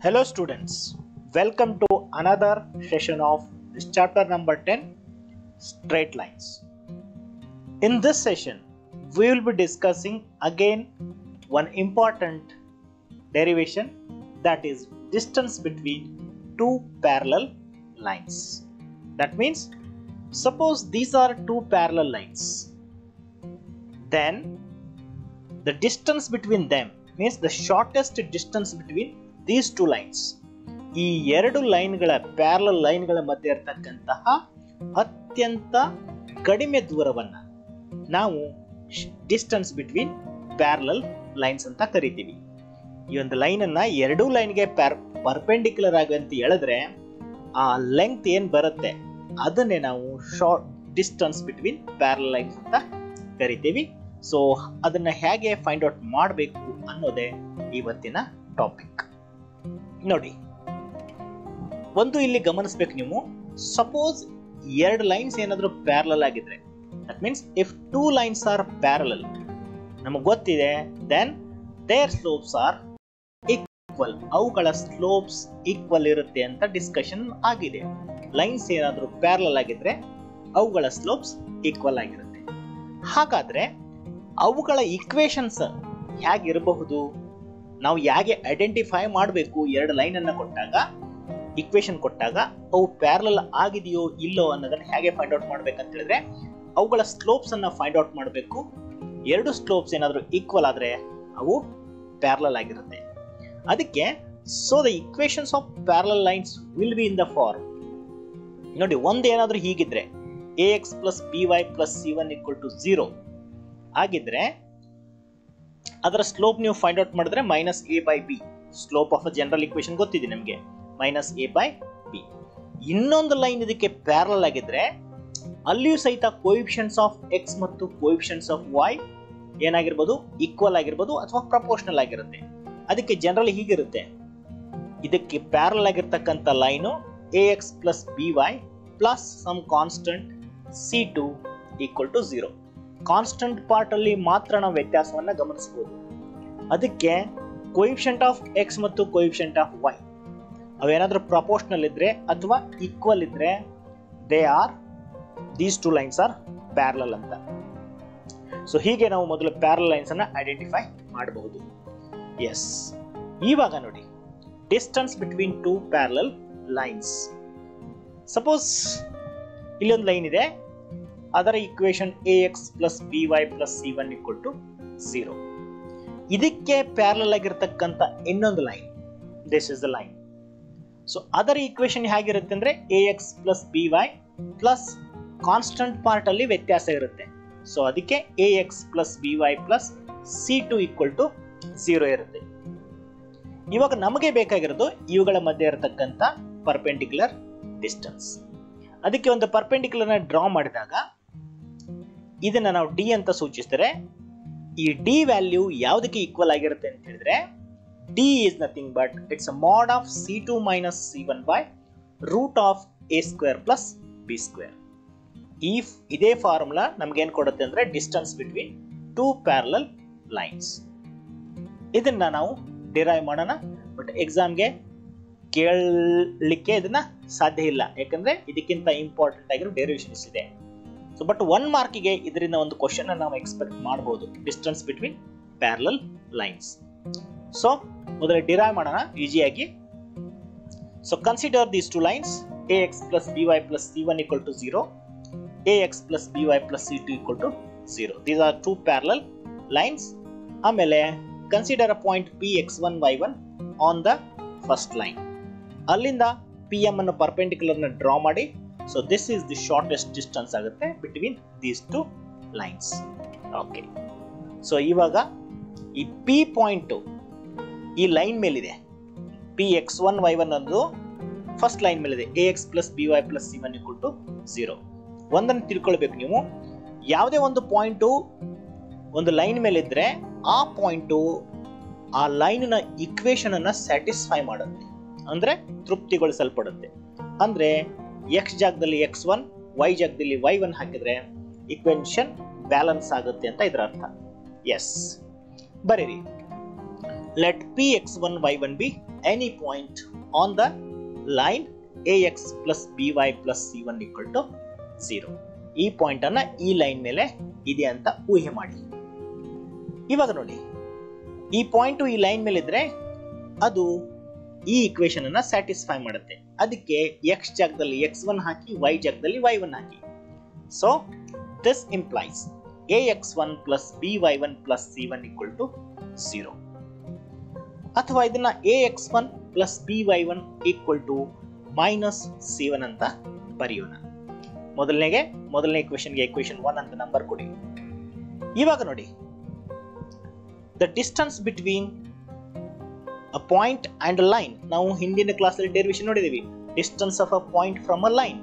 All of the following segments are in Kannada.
Hello students, welcome to another session of this chapter number 10 straight lines. In this session, we will be discussing again one important derivation that is distance between two parallel lines. That means suppose these are two parallel lines then the distance between them means the shortest distance between these two lines ಈ ಎರಡು ಲೈನ್ಗಳ ಪ್ಯಾರಲಲ್ ಲೈನ್ಗಳ ಮಧ್ಯೆ ಇರತಕ್ಕಂತಹ ಅತ್ಯಂತ ಕಡಿಮೆ ದೂರವನ್ನ ನಾವು ಡಿಸ್ಟನ್ಸ್ ಬಿಟ್ವೀನ್ ಪ್ಯಾರಲಲ್ ಲೈನ್ಸ್ ಅಂತ ಕರಿತೀವಿ. ಈ ಒಂದು ಲೈನ್ ಅನ್ನ ಎರಡೂ ಲೈನ್ಗೆ ಪ್ಯಾರ್ ಪರ್ಪೆಂಡಿಕ್ಯುಲರ್ ಆಗಿ ಅಂತ ಹೇಳಿದ್ರೆ ಆ ಲೆಂತ್ ಏನು ಬರುತ್ತೆ? ಅದನ್ನೇ ನಾವು short distance between parallel lines ಅಂತ ಕರಿತೀವಿ. ಸೊ ಅದನ್ನ ಹೇಗೆ ಫೈಂಡ್ ಔಟ್ ಮಾಡಬೇಕು ಅನ್ನೋದೇ ಇವತ್ತಿನ ಟಾಪಿಕ್ ನೋಡಿ. ಒಂದು ಇಲ್ಲಿ ಗಮನಿಸ್ಬೇಕು ನೀವು. ಸಪೋಸ್ ಎರಡು ಲೈನ್ಸ್ ಏನಾದರೂ ಪ್ಯಾರಲಲ್ ಆಗಿದ್ರೆ. That means if two lines are parallel ನಮಗೆ ಗೊತ್ತಿದೆ then their slopes are equal ಅವುಗಳ ಸ್ಲೋಪ್ಸ್ ಈಕ್ವಲ್ ಇರುತ್ತೆ ಅಂತ ಡಿಸ್ಕಷನ್ ಆಗಿದೆ. ಲೈನ್ಸ್ ಏನಾದರೂ ಪ್ಯಾರಲಲ್ ಆಗಿದ್ರೆ ಅವುಗಳ ಸ್ಲೋಪ್ಸ್ ಈಕ್ವಲ್ ಆಗಿರುತ್ತೆ. ಹಾಗಾದ್ರೆ ಅವುಗಳ ಇಕ್ವೇಶನ್ಸ್ ಹೇಗಿರಬಹುದು? ನಾವು ಹೇಗೆ ಐಡೆಂಟಿಫೈ ಮಾಡಬೇಕು ಎರಡು ಲೈನ್ ಅನ್ನ ಕೊಟ್ಟಾಗ ಇಕ್ವೇಶನ್ ಕೊಟ್ಟಾಗ, ಅವು ಪ್ಯಾರಲಲ್ ಆಗಿದೆಯೋ ಇಲ್ಲೋ ಅನ್ನೋದನ್ನು ಹೇಗೆ ಫೈಂಡ್ ಔಟ್ ಮಾಡ್ಬೇಕಂತ ಹೇಳಿದ್ರೆ, ಅವುಗಳ ಸ್ಲೋಪ್ಸ್ ಅನ್ನು ಫೈಂಡ್ ಔಟ್ ಮಾಡಬೇಕು. ಎರಡು ಸ್ಲೋಪ್ಸ್ ಏನಾದರೂ ಈಕ್ವಲ್ ಆದರೆ ಅವು ಪ್ಯಾರಲಲ್ ಆಗಿರುತ್ತೆ. ಅದಕ್ಕೆ so the equations of parallel lines will be in the form ನೋಡಿ, ಒಂದು ಏನಾದರೂ ಹೀಗಿದ್ರೆ a x plus b y plus c one equal to zero ಆಗಿದ್ರೆ ಅದರ ಸ್ಲೋಪ್ ನೀವು ಫೈಂಡ್ ಔಟ್ ಮಾಡಿದ್ರೆ minus a by b slope of a general equation ಗೊತ್ತಿದೆ ನಿಮಗೆ. ಮೈನಸ್ ಎ ಬೈ ಬಿ ಇನ್ನೊಂದು ಲೈನ್ ಇದಕ್ಕೆ ಪ್ಯಾರಲ್ ಆಗಿದ್ರೆ, ಅಲ್ಲಿಯೂ ಸಹಿತ ಕೋಯಿಪ್ಷನ್ಸ್ ಆಫ್ ಎಕ್ಸ್ ಮತ್ತು ಕೋಯಿಪ್ಷನ್ಸ್ ಆಫ್ ವೈ ಏನಾಗಿರ್ಬೋದು ಈಕ್ವಲ್ ಆಗಿರ್ಬೋದು ಅಥವಾ ಪ್ರಪೋರ್ಷನಲ್ ಆಗಿರುತ್ತೆ. ಅದಕ್ಕೆ ಜನರಲ್ ಹೀಗಿರುತ್ತೆ. ಇದಕ್ಕೆ ಪ್ಯಾರಲ್ ಆಗಿರ್ತಕ್ಕಂಥ line a x plus b y plus some constant c two equal to zero constant part ಅಲ್ಲಿ ಮಾತ್ರ ನಾವು ವ್ಯತ್ಯಾಸವನ್ನ ಗಮನಿಸಬಹುದು ಅದಕ್ಕೆ ಕೊಯಿಪ್ಷಂಟ್ ಆಫ್ ಎಕ್ಸ್ ಮತ್ತು ಕೊಯಿಫಿಷಂಟ್ ಆಫ್ ವೈ ಅವೇನಾದರೂ ಪ್ರಪೋರ್ಷನಲ್ ಇದ್ರೆ ಅಥವಾ ಈಕ್ವಲ್ ಇದ್ರೆ they are these two lines are parallel ಅಂತ. ಸೊ ಹೀಗೆ ನಾವು ಮೊದಲು ಪ್ಯಾರಲ್ ಲೈನ್ಸ್ ಅನ್ನ ಐಡೆಂಟಿಫೈ ಮಾಡಬಹುದು ಎಸ್ ಇವಾಗ ನೋಡಿ distance between two parallel lines suppose ಇಲ್ಲೊಂದು ಲೈನ್ ಇದೆ ಅದರ equation a x plus b y plus c one equal to zero ಇದಕ್ಕೆ ಪ್ಯಾರಲಲ್ ಆಗಿರ್ತಕ್ಕಂಥ ಇನ್ನೊಂದು line this is the line so ಅದರ ಇಕ್ವೇಶನ್ ಹೇಗಿರುತ್ತೆ ಅಂದ್ರೆ a x plus b y plus constant part ಅಲ್ಲಿ ವ್ಯತ್ಯಾಸ ಇರುತ್ತೆ. ಸೊ ಅದಕ್ಕೆ a x plus b y plus c two equal to zero ಇರುತ್ತೆ. ಇವಾಗ ನಮಗೆ ಬೇಕಾಗಿರೋದು ಇವುಗಳ ಮಧ್ಯೆ ಇರತಕ್ಕಂಥ ಪರ್ಪೆಂಡಿಕ್ಯುಲರ್ ಡಿಸ್ಟೆನ್ಸ್ ಅದಕ್ಕೆ ಒಂದು ಪರ್ಪೆಂಡಿಕ್ಯುಲರ್ ಡ್ರಾ ಮಾಡಿದಾಗ ಇದನ್ನ ನಾವು ಡಿ ಅಂತ ಸೂಚಿಸಿದರೆ ಈ ಡಿ ವ್ಯಾಲ್ಯೂ ಯಾವುದಕ್ಕೆ ಈಕ್ವಲ್ ಆಗಿರುತ್ತೆ ಅಂತ ಹೇಳಿದ್ರೆ d is nothing but it's a mod of c two minus c one by root of a square plus b square ಈ ಇದೇ ಫಾರ್ಮುಲಾ ನಮ್ಗೆ ಏನ್ ಕೊಡುತ್ತೆ ಅಂದ್ರೆ distance between two parallel lines ಇದನ್ನ ನಾವು ಡಿರೈವ್ ಮಾಡೋಣ ಬಟ್ ಎಕ್ಸಾಮ್ಗೆ ಕೇಳಲಿಕ್ಕೆ ಇದನ್ನ ಸಾಧ್ಯ ಇಲ್ಲ. ಯಾಕಂದ್ರೆ ಇದಕ್ಕಿಂತ ಇಂಪಾರ್ಟೆಂಟ್ ಆಗಿರೋ ಡೆರಿವೇಶನ್ಸ್ ಇದೆ. ಸೊ ಬಟ್ ಒನ್ ಮಾರ್ಕಿಗೆ ಇದರಿಂದ ಒಂದು ಕ್ವಶನ್ ನಾವು ಎಕ್ಸ್ಪೆಕ್ಟ್ ಮಾಡಬಹುದು distance between parallel lines so ಮೊದಲೇ ಡಿರೈವ್ ಮಾಡೋಣ ಈಸಿಯಾಗಿ so consider these two lines a x plus b y plus c one equal to zero a x plus b y plus c two equal to zero these are two parallel lines ಆಮೇಲೆ consider a point p x one y one on the first line ಅಲ್ಲಿಂದ ಪಿ ಎಂ ಅನ್ನು ಪರ್ಪೆಂಡಿಕ್ಯುಲರ್ನ ಡ್ರಾ ಮಾಡಿ. So this is the shortest distance ಆಗುತ್ತೆ between these two lines okay so ಇವಾಗ ಈ ಪಿ ಪಾಯಿಂಟು ಈ ಲೈನ್ ಮೇಲಿದೆ. P x one y one ಅನ್ನೋದು ಫಸ್ಟ್ ಲೈನ್ ಮೇಲಿದೆ. A x plus b y plus c one equal to zero ಒಂದನ್ನು ತಿಳ್ಕೊಳ್ಬೇಕು ನೀವು. ಯಾವುದೇ ಒಂದು ಪಾಯಿಂಟು ಒಂದು ಲೈನ್ ಮೇಲಿದ್ದರೆ ಆ ಪಾಯಿಂಟು ಆ ಲೈನ್ನ ಇಕ್ವೇಶನನ್ನು ಸ್ಯಾಟಿಸ್ಫೈ ಮಾಡುತ್ತೆ. ಅಂದರೆ ತೃಪ್ತಿಗೊಳಿಸಲ್ಪಡುತ್ತೆ. ಅಂದ್ರೆ ಎಕ್ಸ್ ಜಾಗದಲ್ಲಿ ಎಕ್ಸ್ ಒನ್ ವೈ ಜಾಗದಲ್ಲಿ ವೈ ಒನ್ ಹಾಕಿದ್ರೆ ಇಕ್ವೆನ್ಷನ್ ಬ್ಯಾಲೆನ್ಸ್ ಆಗುತ್ತೆ ಅಂತ ಇದರ ಅರ್ಥ. ಎಸ್ ಬರೀರಿ. Let p x one y one be any point on the line a x plus b y plus c one equal to zero ಈ ಪಾಯಿಂಟ್ ಅನ್ನ ಈ ಲೈನ್ ಮೇಲೆ ಇದೆ ಅಂತ ಊಹೆ ಮಾಡಿ ಇವಾಗ ನೋಡಿ. ಈ ಪಾಯಿಂಟ್ ಈ ಲೈನ್ ಮೇಲೆ ಇದ್ರೆ ಅದು ಈ ಇಕ್ವೇಶನ್ ಅನ್ನ ಸ್ಯಾಟಿಸ್ಫೈ ಮಾಡುತ್ತೆ. ಅದಕ್ಕೆ ಎಕ್ಸ್ ಜಾಗದಲ್ಲಿ ಎಕ್ಸ್ ಒನ್ ಹಾಕಿ ವೈ ಜಾಗದಲ್ಲಿ Y one hockey. So this implies a x one plus b y one plus c one equal to zero ಅಥವಾ ಇದನ್ನ a x one plus b y one equal to minus c one ಅಂತ ಬರೆಯೋಣ. ಮೊದಲನೇಗೆ, ಮೊದಲನೇ ಇಕ್ವೇಶನ್ಗೆ ಇಕ್ವೇಶನ್ ಒನ್ ಅಂತ ನಂಬರ್ ಕೊಡಿ. ಇವಾಗ ನೋಡಿ. The distance between a point and line ನಾವು ಹಿಂದಿನ ಕ್ಲಾಸಲ್ಲಿ ಡೆರಿವೇಶನ್ ನೋಡಿದ್ದೀವಿ distance of a point from a line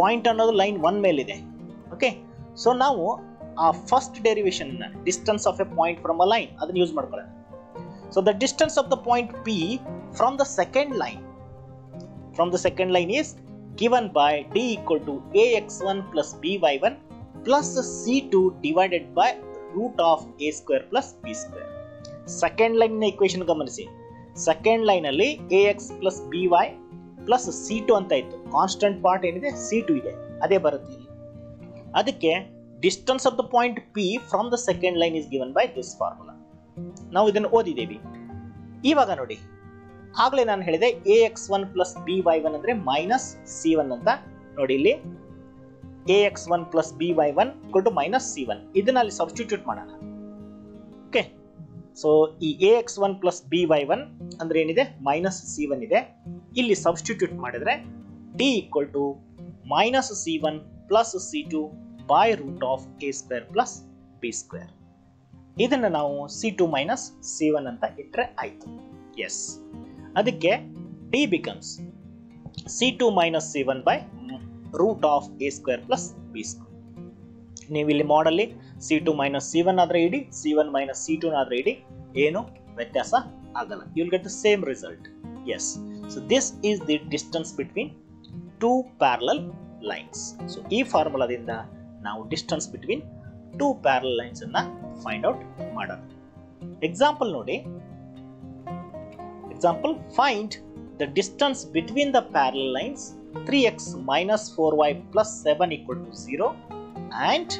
point ಅನ್ನೋದು ಲೈನ್ ಒನ್ ಮೇಲಿದೆ. ಓಕೆ ಸೊ ನಾವು ಆ first derivation distance of a point from a line ಅದನ್ನ ಯೂಸ್ ಮಾಡ್ಕೊಳ್ಳೋಣ. So the distance of the point p from the second line from the second line is given by d equal to ax1 plus by1 plus c2 divided by root of a square plus b square. Second line equation ಗಮನಿಸಿ. ಸೆಕೆಂಡ್ ಲೈನ್ ಅಲ್ಲಿ a x plus b y plus c two ಅಂತ ಇತ್ತು. ಕಾನ್ಸ್ಟೆಂಟ್ ಪಾರ್ಟ್ ಏನಿದೆ? ಸಿ ಟು ಇದೆ. ಅದೇ ಬರುತ್ತೆ ಇಲ್ಲಿ. ಅದಕ್ಕೆ distance of the point p from the second line is given by this formula ನಾವು ಇದನ್ನು ಓದಿದ್ದೇವೆ. ಇವಾಗ ನೋಡಿ. ಆಗಲೇ ನಾನು ಹೇಳಿದೆ a x one plus b y one ಅಂದ್ರೆ ಮೈನಸ್ ಸಿ ಒನ್ ಅಂತ. ನೋಡಿ ಇಲ್ಲಿ. A x one plus b y one to minus c one ಇದನ್ನ ಅಲ್ಲಿ ಸಬ್ಸ್ಟಿಟ್ಯೂಟ್ ಮಾಡೋಣ. ಸೊ ಈ a x one plus b y one ಅಂದ್ರೆ ಏನಿದೆ? ಮೈನಸ್ ಸಿ ಒನ್ ಇದೆ. ಇಲ್ಲಿ ಸಬ್ಸ್ಟಿಟ್ಯೂಟ್ ಮಾಡಿದ್ರೆ d equal to minus c one plus c two by root of a square plus b square ಇದನ್ನ ನಾವು c two minus c one ಅಂತ ಇಟ್ಟರೆ ಆಯ್ತು. ಎಸ್ ಅದಕ್ಕೆ d becomes c two minus c one by root of a square plus B square ನೀವು ಇಲ್ಲಿ ಮಾಡಲ್ಲಿ C two minus C one ಆದ್ರೆ ಇಡಿ C one minus C two ಆದ್ರೆ ಇಡಿ, ಏನು ವ್ಯತ್ಯಾಸ ಆಗಲ್ಲ. You'll get the same result yes so this is the distance between two parallel lines so ಈ ಫಾರ್ಮುಲಾದಿಂದ ನಾವು distance between two parallel lines ಅನ್ನ ಫೈಂಡ್ ಔಟ್ ಮಾಡೋಣ. ಎಕ್ಸಾಂಪಲ್ ನೋಡಿ. Example, find the distance between the parallel lines 3x minus 4y plus 7 equal to 0 and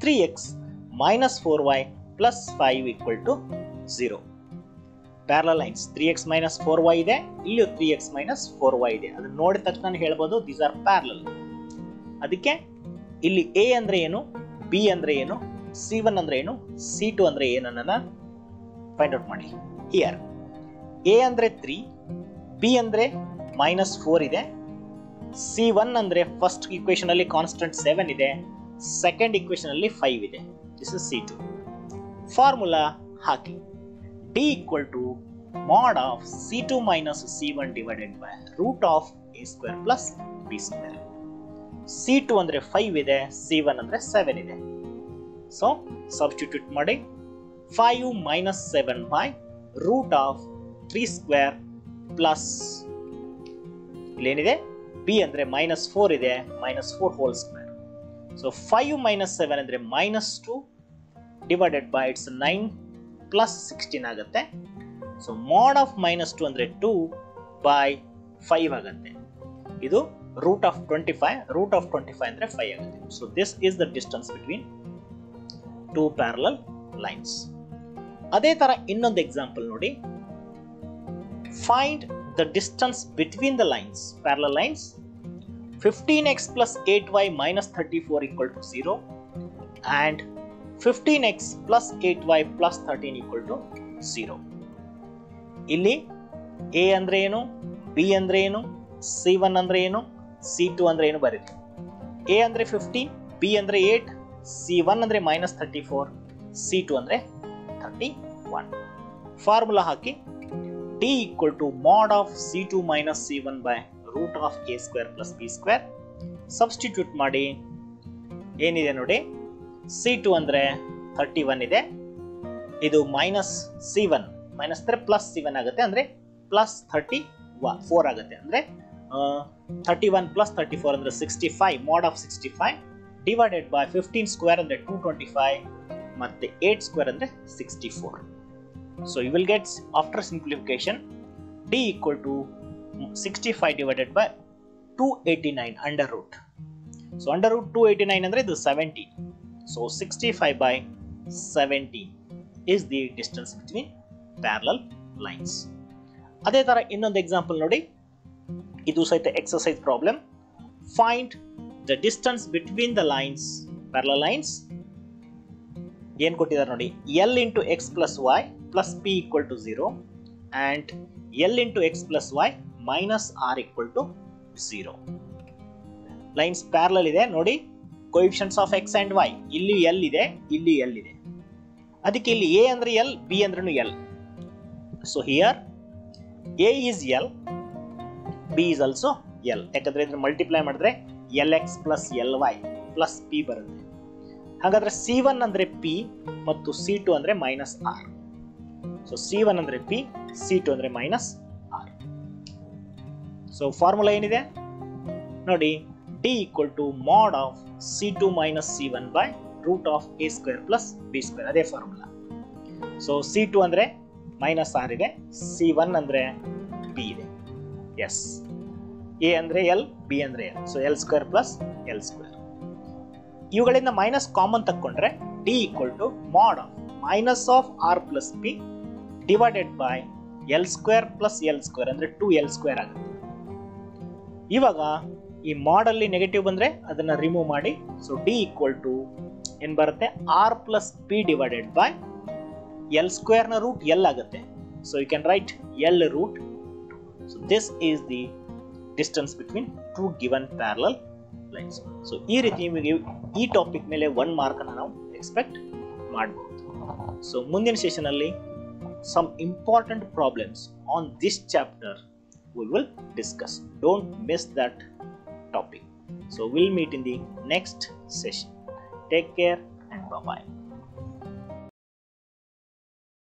3x minus 4y plus 5 equal to 0 parallel lines three X minus four Y ಇದೆ ಇಲ್ಲಿಯೂ three X minus four Y ಇದೆ. ಅದನ್ನ ನೋಡಿದ ತಕ್ಷಣ ಹೇಳ್ಬೋದು ದೀಸ್ ಆರ್ ಪ್ಯಾರಲಲ್ ಅದಕ್ಕೆ ಇಲ್ಲಿ ಎ ಅಂದ್ರೆ ಏನು ಬಿ ಅಂದ್ರೆ ಏನು ಸಿ ಒನ್ ಅಂದ್ರೆ ಏನು ಸಿ ಟು ಅಂದ್ರೆ ಏನನ್ನ ಫೈಂಡ್ ಔಟ್ ಮಾಡಿ. ಹಿಯರ್ ಎ ಅಂದ್ರೆ ತ್ರೀ ಬಿ ಅಂದ್ರೆ ಮೈನಸ್ ಫೋರ್ ಇದೆ ಸಿ ಒನ್ ಅಂದ್ರೆ ಫಸ್ಟ್ ಇಕ್ವೇಶನ್ ಅಲ್ಲಿ ಕಾನ್ಸ್ಟೆಂಟ್ ಸೆವೆನ್ ಇದೆ ಸೆಕೆಂಡ್ ಇಕ್ವೇಶನ್ ಅಲ್ಲಿ ಫೈವ್ ಇದೆ. This is C two formula hockey. D equal to mod of C two minus C one divided by root of A square plus B square C two ಅಂದ್ರೆ ಫೈವ್ ಇದೆ ಸಿ ಒನ್ ಅಂದ್ರೆ ಸೆವೆನ್ ಇದೆ. ಸೊ ಸಬ್ಸ್ಟಿಟ್ಯೂಟ್ ಮಾಡಿ. Five minus seven by root of three square plus ಇಲ್ಲೇನಿದೆ? B ಅಂದ್ರೆ ಮೈನಸ್ ಫೋರ್ ಇದೆ minus four whole square so five minus seven ಅಂದ್ರೆ minus two divided by it's nine plus sixteen ಆಗುತ್ತೆ. So mod of minus two ಅಂದ್ರೆ ಟೂ ಬೈ ಫೈವ್ ಆಗುತ್ತೆ. ಇದು root of twenty five root of twenty five ಅಂದ್ರೆ ಫೈವ್ ಆಗುತ್ತೆ. So this is the distance between two parallel lines ಅದೇ ತರ ಇನ್ನೊಂದು ಎಕ್ಸಾಂಪಲ್ ನೋಡಿ. Find the distance between the lines, parallel lines 15x plus 8y minus 34 equal to 0 and 15x plus 8y plus 13 equal to 0 ಇಲ್ಲಿ ಎ ಅಂದ್ರೆ ಏನು? ಬಿ ಅಂದ್ರೆ ಏನು? ಸಿ ಒನ್ ಅಂದ್ರೆ ಏನು? ಸಿ ಟು ಅಂದ್ರೆ ಏನು ಬರೀರಿ ಎ ಅಂದ್ರೆ ಫಿಫ್ಟೀನ್ ಬಿ ಅಂದ್ರೆ ಏಟ್ ಸಿ ಒನ್ ಅಂದ್ರೆ minus thirty four C two ಅಂದ್ರೆ ಥರ್ಟಿ ಒನ್ ಫಾರ್ಮುಲಾ ಹಾಕಿ d equal to mod of c2 minus c1 by root of a square plus b square. Substitute ಮಾಡಿ. ಏನಿದೆ ನೋಡಿ? ಸಿ ಟು ಅಂದರೆ ಥರ್ಟಿ ಒನ್ ಇದೆ. ಇದು ಮೈನಸ್ ಸಿ ಒನ್ ಮೈನಸ್ ಅಂದರೆ ಪ್ಲಸ್ ಸಿ ಒನ್ ಆಗುತ್ತೆ ಅಂದರೆ ಪ್ಲಸ್ ಥರ್ಟಿ ವ ಫೋರ್ ಆಗುತ್ತೆ ಅಂದರೆ thirty one plus thirty four ಅಂದರೆ sixty five mod of sixty five divided by fifteen square ಅಂದರೆ ಟೂ ಟ್ವೆಂಟಿ ಫೈವ್ ಮತ್ತು ಏಟ್ ಸ್ಕ್ವೇರ್ ಅಂದರೆ sixty four So you will get after simplification d equal to 65 divided by 289 under root. So under root 289 ಅಂದ್ರೆ ಇದು 70. So 65 by 70 is the distance between parallel lines. ನೋಡಿ ಇದು ಸಹಿತ exercise problem find the distance between the lines parallel lines ಏನ್ ಕೊಟ್ಟಿದ್ದಾರೆ ನೋಡಿ L into X plus Y plus P equal to zero and L into X plus Y minus R equal to zero lines parallel ಇದೆ. ನೋಡಿ coefficients of X and Y ಇಲ್ಲಿ ಎಲ್ ಇದೆ ಇಲ್ಲಿ ಎಲ್ ಇದೆ. ಅದಕ್ಕೆ ಇಲ್ಲಿ ಎ ಅಂದರೆ ಎಲ್ ಬಿ ಅಂದ್ರೂ L so here A is L B is also L ಯಾಕಂದರೆ ಇದನ್ನು ಮಲ್ಟಿಪ್ಲೈ ಮಾಡಿದ್ರೆ L X plus L Y plus P ಬರುತ್ತೆ. ಹಾಗಾದರೆ ಸಿ ಒನ್ ಅಂದರೆ ಪಿ ಮತ್ತು ಸಿ ಟು ಅಂದರೆ minus R so C one ಅಂದ್ರೆ ಪಿ ಸಿ ಟು ಅಂದ್ರೆ ಮೈನಸ್ ಆರ್ ಸೊ ಫಾರ್ಮುಲಾ ಏನಿದೆ? ನೋಡಿ D equal to mod of C two minus C one by root of A square plus B square ಅದೇ ಫಾರ್ಮುಲಾ ಸೊ ಸಿ ಟು ಅಂದ್ರೆ ಮೈನಸ್ ಆರ್ ಇದೆ ಸಿ ಒನ್ ಅಂದ್ರೆ ಬಿ ಇದೆ. ಎಸ್ ಎ ಅಂದ್ರೆ ಎಲ್ ಬಿ ಅಂದ್ರೆ L so L square plus L square ಇವುಗಳಿಂದ minus common ತಕ್ಕೊಂಡ್ರೆ D equal to mod of minus of R plus P divided by L square plus L square ಅಂದರೆ ಟು ಎಲ್ ಸ್ಕ್ವೇರ್ ಆಗುತ್ತೆ. ಇವಾಗ ಈ ಮಾಡಲ್ಲಿ ನೆಗೆಟಿವ್ ಬಂದರೆ ಅದನ್ನು ರಿಮೂವ್ ಮಾಡಿ. ಸೊ ಡಿ ಈಕ್ವಲ್ ಟು ಏನು ಬರುತ್ತೆ? R plus P divided by L ಸ್ಕ್ವೇರ್ನ root L ಆಗುತ್ತೆ. So you can write L root so this is the distance between two given parallel lines so ಈ ರೀತಿ ನಿಮಗೆ ಈ ಟಾಪಿಕ್ ಮೇಲೆ ಒನ್ ಮಾರ್ಕನ್ನು ನಾವು ಎಕ್ಸ್ಪೆಕ್ಟ್ ಮಾಡ್ಬೋದು. ಸೊ ಮುಂದಿನ session some important problems on this chapter we will discuss. Don't miss that topic. So, we'll meet in the next session. Take care and bye bye.